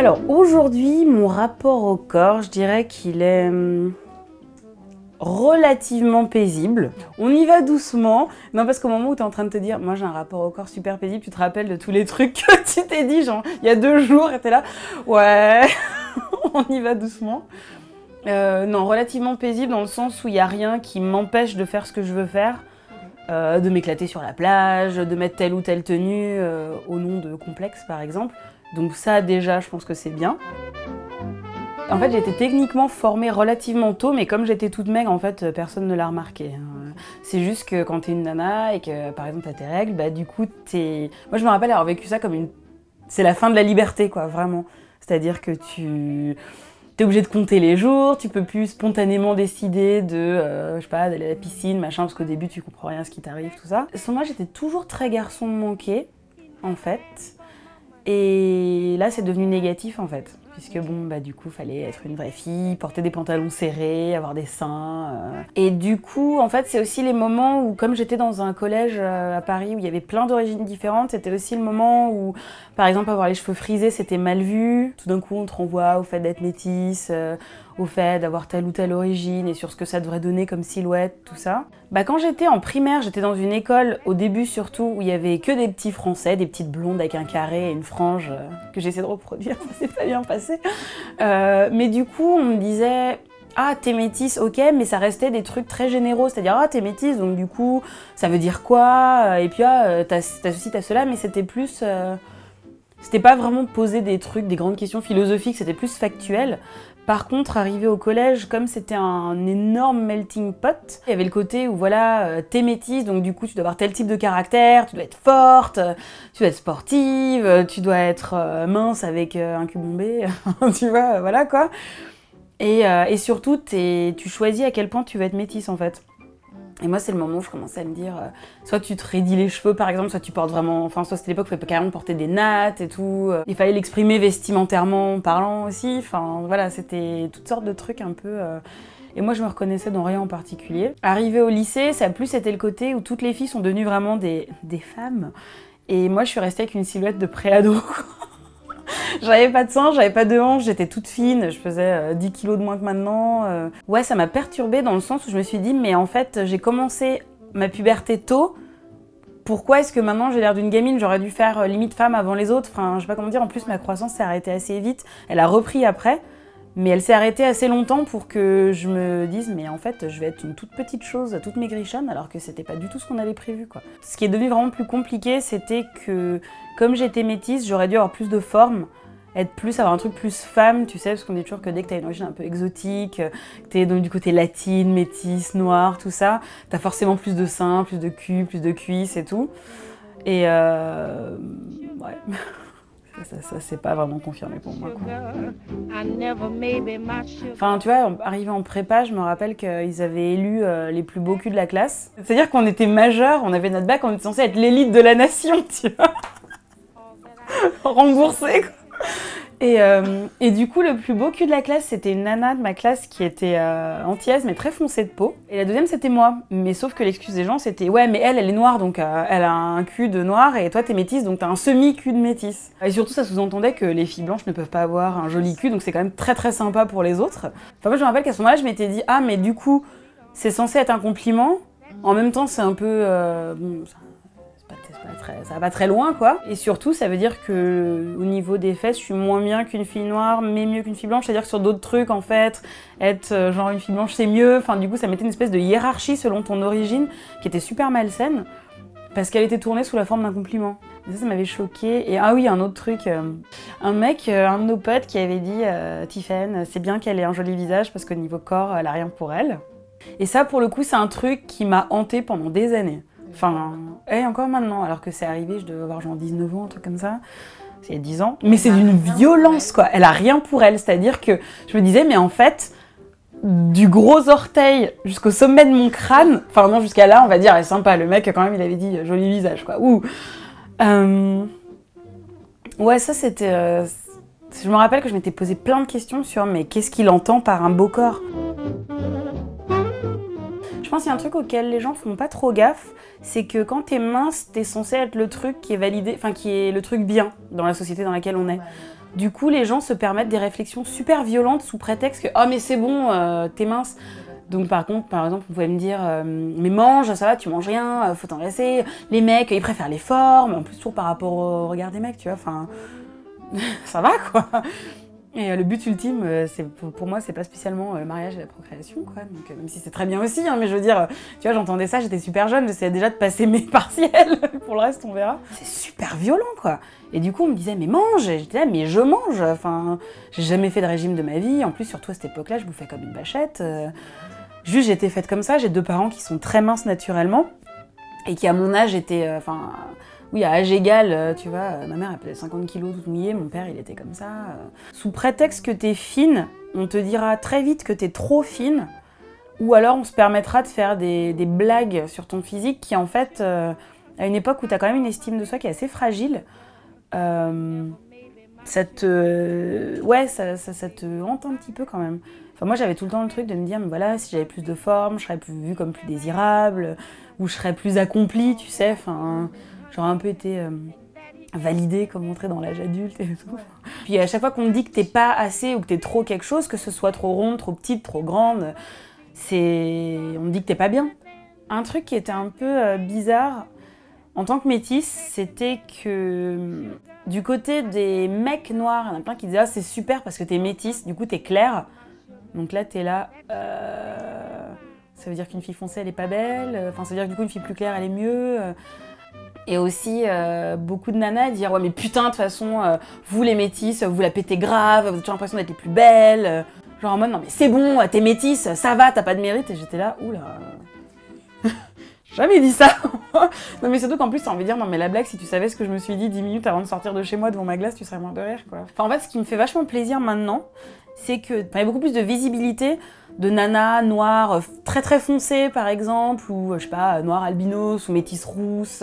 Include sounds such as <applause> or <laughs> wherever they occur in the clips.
Alors aujourd'hui, mon rapport au corps, je dirais qu'il est hum, relativement paisible. On y va doucement. Non, parce qu'au moment où tu es en train de te dire, moi j'ai un rapport au corps super paisible, tu te rappelles de tous les trucs <laughs> que tu t'es dit, genre, il y a deux jours, et t'es là, ouais, <laughs> on y va doucement. Euh, non, relativement paisible dans le sens où il n'y a rien qui m'empêche de faire ce que je veux faire. Euh, de m'éclater sur la plage, de mettre telle ou telle tenue euh, au nom de complexe par exemple. Donc ça déjà, je pense que c'est bien. En fait, été techniquement formée relativement tôt, mais comme j'étais toute maigre, en fait, personne ne l'a remarqué. hein. C'est juste que quand t'es une nana et que, par exemple, t'as tes règles, bah du coup, t'es... Moi, je me rappelle avoir vécu ça comme une... C'est la fin de la liberté, quoi, vraiment. C'est-à-dire que tu... T'es obligé de compter les jours, tu peux plus spontanément décider de, euh, je sais pas, d'aller à la piscine, machin, parce qu'au début, tu comprends rien ce qui t'arrive, tout ça. Sans moi, j'étais toujours très garçon manqué, en fait. Et là, c'est devenu négatif en fait. Puisque bon, bah du coup, fallait être une vraie fille, porter des pantalons serrés, avoir des seins. euh. Et du coup, en fait, c'est aussi les moments où, comme j'étais dans un collège euh, à Paris où il y avait plein d'origines différentes, c'était aussi le moment où, par exemple, avoir les cheveux frisés, c'était mal vu. Tout d'un coup, on te renvoie au fait d'être métisse, euh, au fait d'avoir telle ou telle origine et sur ce que ça devrait donner comme silhouette, tout ça. Bah quand j'étais en primaire, j'étais dans une école, au début surtout, où il y avait que des petits français, des petites blondes avec un carré et une frange euh, que j'essaie de reproduire, <laughs> ça s'est pas bien passé. Euh, mais du coup, on me disait ah t'es métisse, ok, mais ça restait des trucs très généraux, c'est-à-dire ah t'es métisse, donc du coup ça veut dire quoi Et puis ah euh, t'as ceci, t'as cela, mais c'était plus, euh, c'était pas vraiment poser des trucs, des grandes questions philosophiques, c'était plus factuel. Par contre, arrivé au collège, comme c'était un énorme melting pot, il y avait le côté où voilà, euh, t'es métisse, donc du coup tu dois avoir tel type de caractère, tu dois être forte, euh, tu dois être sportive, euh, tu dois être mince avec un cul bombé, <laughs> tu vois, voilà quoi. Et, surtout, tu choisis à quel point tu veux être métisse en fait. Et moi, c'est le moment où je commençais à me dire, euh, soit tu te raidis les cheveux par exemple, soit tu portes vraiment, enfin, soit c'était l'époque où il fallait carrément porter des nattes et tout. euh, Il fallait l'exprimer vestimentairement parlant aussi. Enfin, voilà, c'était toutes sortes de trucs un peu. euh, Et moi, je me reconnaissais dans rien en particulier. Arrivé au lycée, ça plus été le côté où toutes les filles sont devenues vraiment des, des femmes. Et moi, je suis restée avec une silhouette de préado. <laughs> <laughs> J'avais pas de sang, j'avais pas de hanches, j'étais toute fine, je faisais euh, 10 kilos de moins que maintenant. euh. Ouais, ça m'a perturbée dans le sens où je me suis dit, mais en fait, j'ai commencé ma puberté tôt. Pourquoi est-ce que maintenant j'ai l'air d'une gamine? J'aurais dû faire euh, limite femme avant les autres. Enfin, je sais pas comment dire. En plus, ma croissance s'est arrêtée assez vite. Elle a repris après. Mais elle s'est arrêtée assez longtemps pour que je me dise, mais en fait, je vais être une toute petite chose, toute maigrichonne, alors que c'était pas du tout ce qu'on avait prévu, quoi. Ce qui est devenu vraiment plus compliqué, c'était que, comme j'étais métisse, j'aurais dû avoir plus de forme, être plus, avoir un truc plus femme, tu sais, parce qu'on dit toujours que dès que t'as une origine un peu exotique, euh, que t'es donc du côté latine, métisse, noire, tout ça, t'as forcément plus de seins, plus de cul, plus de cuisses et tout. Et euh, ouais, <laughs> ça, ça, c'est pas vraiment confirmé pour moi. quoi. Enfin, tu vois, arrivé en prépa, je me rappelle qu'ils avaient élu euh, les plus beaux culs de la classe. C'est-à-dire qu'on était majeurs, on avait notre bac, on était censé être l'élite de la nation, tu vois. <laughs> Remboursé, quoi. Et, euh, et du coup, le plus beau cul de la classe, c'était une nana de ma classe qui était euh, antillaise, mais très foncée de peau. Et la deuxième, c'était moi. Mais sauf que l'excuse des gens, c'était ouais, mais elle, elle est noire, donc euh, elle a un cul de noir, et toi, t'es métisse, donc t'as un semi-cul de métisse. Et surtout, ça sous-entendait que les filles blanches ne peuvent pas avoir un joli cul, donc c'est quand même très très sympa pour les autres. Enfin, moi, je me rappelle qu'à ce moment-là, je m'étais dit ah, mais du coup, c'est censé être un compliment. En même temps, c'est un peu. euh, bon, ça va pas très loin, quoi. Et surtout, ça veut dire que au niveau des fesses, je suis moins bien qu'une fille noire, mais mieux qu'une fille blanche. C'est-à-dire que sur d'autres trucs, en fait, être euh, genre une fille blanche, c'est mieux. Enfin, du coup, ça mettait une espèce de hiérarchie selon ton origine qui était super malsaine parce qu'elle était tournée sous la forme d'un compliment. Et ça, ça m'avait choqué. Et ah oui, un autre truc, euh, un mec, euh, un de nos potes qui avait dit Tiffen, c'est bien qu'elle ait un joli visage parce qu'au niveau corps, elle a rien pour elle. Et ça, pour le coup, c'est un truc qui m'a hanté pendant des années. Enfin, et encore maintenant, alors que c'est arrivé, je devais avoir genre 19 ans, un truc comme ça. C'est il y a 10 ans. Mais c'est d'une violence, quoi. Elle a rien pour elle. C'est-à-dire que je me disais, mais en fait, du gros orteil jusqu'au sommet de mon crâne, enfin non, jusqu'à là, on va dire, est sympa. Le mec, quand même, il avait dit euh, joli visage, quoi. Ouh. Euh, Ouais, ça, c'était. euh, Je me rappelle que je m'étais posé plein de questions sur, mais qu'est-ce qu'il entend par un beau corps? Je pense qu'il y a un truc auquel les gens font pas trop gaffe, c'est que quand t'es mince, t'es censé être le truc qui est validé, enfin qui est le truc bien dans la société dans laquelle on est. Du coup, les gens se permettent des réflexions super violentes sous prétexte que oh mais c'est bon, euh, t'es mince. Donc par contre, par exemple, vous pouvez me dire euh, mais mange, ça va, tu manges rien, euh, faut t'engraisser. Les mecs, ils préfèrent les formes, en plus toujours par rapport au regard des mecs, tu vois. Enfin, <laughs> ça va quoi. Et euh, le but ultime, euh, pour, moi, c'est pas spécialement euh, le mariage et la procréation, quoi. Donc, même si c'est très bien aussi, hein, mais je veux dire, tu vois, j'entendais ça, j'étais super jeune, j'essayais déjà de passer mes <laughs> partiels. pour le reste, on verra. C'est super violent, quoi. Et du coup, on me disait, mais mange Et J'étais là, mais je mange Enfin, j'ai jamais fait de régime de ma vie. En plus, surtout à cette époque-là, je bouffais comme une bâchette. Euh, Juste, j'étais faite comme ça. J'ai deux parents qui sont très minces naturellement et qui, à mon âge, étaient. Enfin, oui, à âge égal, euh, tu vois. euh, Ma mère, elle pesait 50 kilos toute mouillée. Mon père, il était comme ça. euh. Sous prétexte que t'es fine, on te dira très vite que t'es trop fine. Ou alors, on se permettra de faire des, blagues sur ton physique qui, en fait, à une époque où t'as quand même une estime de soi qui est assez fragile, ça te. Ouais, ça te hante un petit peu quand même. Enfin, moi, j'avais tout le temps le truc de me dire, mais voilà, si j'avais plus de forme, je serais plus, vue comme plus désirable, ou je serais plus accomplie, tu sais. Enfin, j'aurais un peu été euh, validée comme entrée dans l'âge adulte et tout. Puis à chaque fois qu'on me dit que t'es pas assez ou que t'es trop quelque chose, que ce soit trop ronde, trop petite, trop grande, c'est. On me dit que t'es pas bien. Un truc qui était un peu euh, bizarre en tant que métisse, c'était que du côté des mecs noirs, il y en a plein qui disaient Ah, c'est super parce que t'es métisse, du coup t'es claire. Donc là, t'es là. euh, Ça veut dire qu'une fille foncée, elle est pas belle. Enfin, ça veut dire que du coup, une fille plus claire, elle est mieux. Et aussi, euh, beaucoup de nanas dire Ouais, mais putain, de toute façon, euh, vous les métisses, vous la pétez grave, vous avez toujours l'impression d'être les plus belles. Euh, Genre en mode Non, mais c'est bon, t'es métisse, ça va, t'as pas de mérite. Et j'étais là, oula. <laughs> Jamais dit ça <laughs> Non mais surtout qu'en plus t'as envie de dire non mais la blague si tu savais ce que je me suis dit 10 minutes avant de sortir de chez moi devant ma glace tu serais mort de rire quoi. Enfin en fait ce qui me fait vachement plaisir maintenant c'est que il y beaucoup plus de visibilité de nanas noires euh, très très foncées par exemple ou euh, je sais pas noires albinos ou métisses rousses.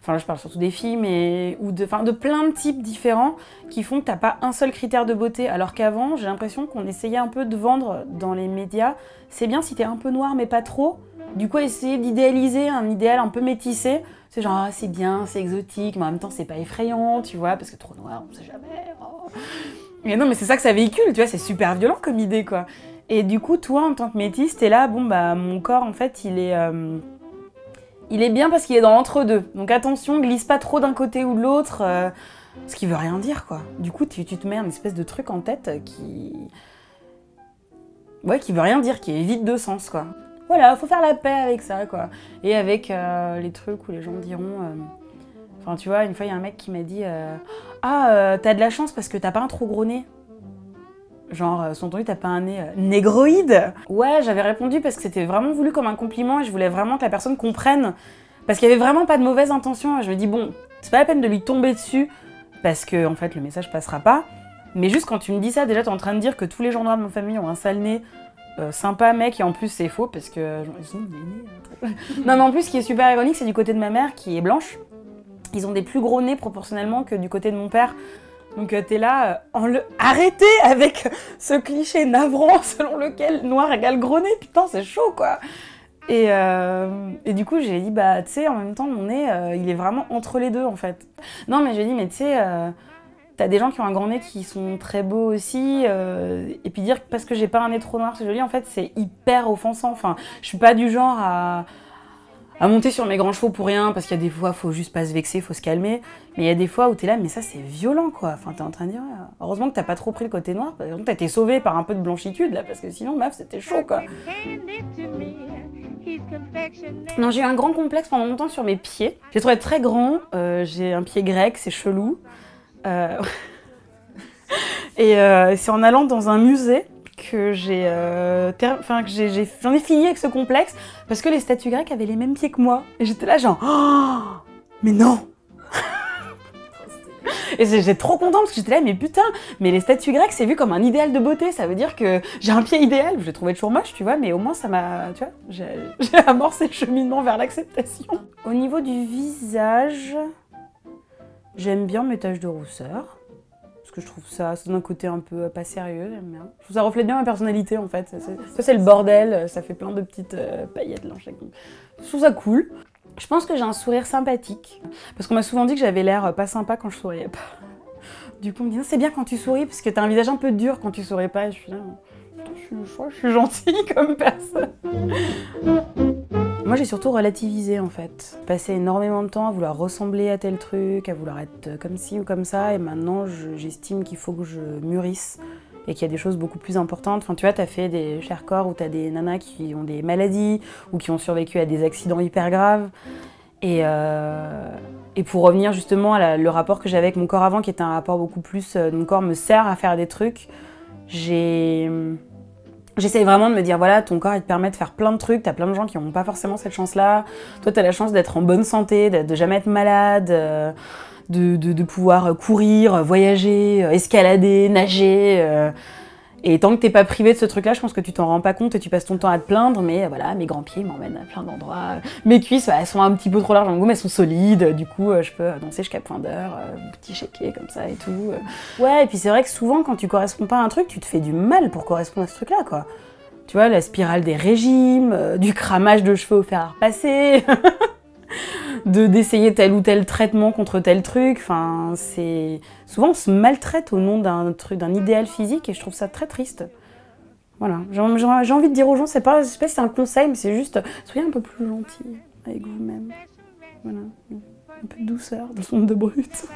Enfin là je parle surtout des filles mais ou de enfin de plein de types différents qui font que t'as pas un seul critère de beauté alors qu'avant j'ai l'impression qu'on essayait un peu de vendre dans les médias c'est bien si t'es un peu noir mais pas trop du coup, essayer d'idéaliser un idéal un peu métissé, c'est genre, ah, c'est bien, c'est exotique, mais en même temps, c'est pas effrayant, tu vois, parce que trop noir, on sait jamais. oh. Mais non, mais c'est ça que ça véhicule, tu vois, c'est super violent comme idée, quoi. Et du coup, toi, en tant que métisse, t'es là, bon, bah, mon corps, en fait, il est. euh, il est bien parce qu'il est dans l'entre-deux. Donc attention, glisse pas trop d'un côté ou de l'autre, euh, ce qui veut rien dire, quoi. Du coup, tu, te mets un espèce de truc en tête qui. Ouais, qui veut rien dire, qui est vide de sens, quoi. Voilà, faut faire la paix avec ça, quoi. Et avec euh, les trucs où les gens diront. euh, Enfin, tu vois, une fois, il y a un mec qui m'a dit Ah, t'as de la chance parce que t'as pas un trop gros nez. Genre, euh, son entendu, t'as pas un nez euh, négroïde Ouais, j'avais répondu parce que c'était vraiment voulu comme un compliment et je voulais vraiment que la personne comprenne. Parce qu'il y avait vraiment pas de mauvaise intention. Je me dis, bon, c'est pas la peine de lui tomber dessus parce que, en fait, le message passera pas. Mais juste quand tu me dis ça, déjà, t'es en train de dire que tous les gens noirs de ma famille ont un sale nez. euh, sympa mec et en plus c'est faux parce que <laughs> non mais en plus ce qui est super ironique c'est du côté de ma mère qui est blanche ils ont des plus gros nez proportionnellement que du côté de mon père donc euh, t'es là, euh, arrêtez avec <laughs> ce cliché navrant <laughs> selon lequel noir égale gros nez, putain c'est chaud quoi. Et, euh, et du coup j'ai dit bah tu sais en même temps mon nez il est vraiment entre les deux en fait. Non mais j'ai dit mais tu sais t'as des gens qui ont un grand nez qui sont très beaux aussi et puis dire que parce que j'ai pas un nez trop noir c'est joli en fait c'est hyper offensant. Enfin je suis pas du genre à à monter sur mes grands chevaux pour rien, parce qu'il y a des fois, faut juste pas se vexer, faut se calmer. Mais il y a des fois où t'es là, mais ça c'est violent quoi. Enfin, t'es en train de dire, heureusement que t'as pas trop pris le côté noir, parce que t'as été sauvé par un peu de blanchitude là, parce que sinon, meuf, c'était chaud quoi. Non, j'ai eu un grand complexe pendant longtemps sur mes pieds. J'ai trouvé très grand, euh, j'ai un pied grec, c'est chelou. Euh, <laughs> Et euh, c'est en allant dans un musée que j'ai, euh, que j'ai, j'en ai fini avec ce complexe parce que les statues grecques avaient les mêmes pieds que moi. Et j'étais là genre, <gasps> mais non. <laughs> Et j'étais trop contente parce que j'étais là, mais putain, mais les statues grecques c'est vu comme un idéal de beauté, ça veut dire que j'ai un pied idéal. Je l'ai trouvé toujours moche, tu vois, mais au moins ça m'a, tu vois, j'ai <laughs> amorcé le cheminement vers l'acceptation. Au niveau du visage, j'aime bien mes taches de rousseur. Parce que je trouve ça, ça un côté un peu euh, pas sérieux, j'aime bien. Je trouve ça reflète bien ma personnalité en fait. Ça, c'est- le bordel, ça fait plein de petites euh, paillettes là. chaque- Je trouve ça cool. Je pense que j'ai un sourire sympathique. Parce qu'on m'a souvent dit que j'avais l'air euh, pas sympa quand je souriais pas. Du coup, on me dit, c'est bien quand tu souris, parce que t'as un visage un peu dur quand tu souris pas. Et je suis là, je suis, je suis gentille comme personne. Moi, j'ai surtout relativisé en fait. Passé énormément de temps à vouloir ressembler à tel truc, à vouloir être comme ci ou comme ça, et maintenant, je- j'estime qu'il faut que je mûrisse et qu'il y a des choses beaucoup plus importantes. Enfin, tu vois, t'as fait des chers corps où t'as des nanas qui ont des maladies ou qui ont survécu à des accidents hyper graves. Et, euh, pour revenir justement à le rapport que j'avais avec mon corps avant, qui était un rapport beaucoup plus. euh, mon corps me sert à faire des trucs, j'ai. J'essaye vraiment de me dire, voilà, ton corps, il te permet de faire plein de trucs. T'as plein de gens qui n'ont pas forcément cette chance-là. Toi, t'as la chance d'être en bonne santé, de, jamais être malade, euh, de pouvoir courir, voyager, euh, escalader, nager. euh. Et tant que t'es pas privé de ce truc-là, je pense que tu t'en rends pas compte et tu passes ton temps à te plaindre. Mais euh, voilà, mes grands pieds m'emmènent à plein d'endroits. Mes cuisses, elles sont un petit peu trop larges en goût, mais elles sont solides. Du coup, euh, je peux danser jusqu'à point d'heure, euh, petit shaké comme ça et tout. euh. Ouais, et puis c'est vrai que souvent, quand tu corresponds pas à un truc, tu te fais du mal pour correspondre à ce truc-là, quoi. Tu vois, la spirale des régimes, euh, du cramage de cheveux au fer à repasser, <laughs> de d'essayer tel ou tel traitement contre tel truc. Enfin, c'est souvent on se maltraite au nom d'un truc, d'un idéal physique, et je trouve ça très triste. Voilà, j'ai envie de dire aux gens, c'est pas, je sais pas c'est un conseil, mais c'est juste, soyez un peu plus gentil avec vous-même. Voilà, un peu de douceur dans son de brut.